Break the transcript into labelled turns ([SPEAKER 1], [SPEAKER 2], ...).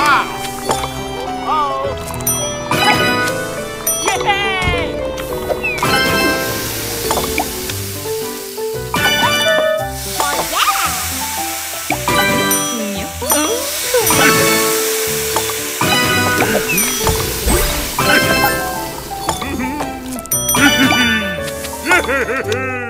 [SPEAKER 1] Wow! Hehehe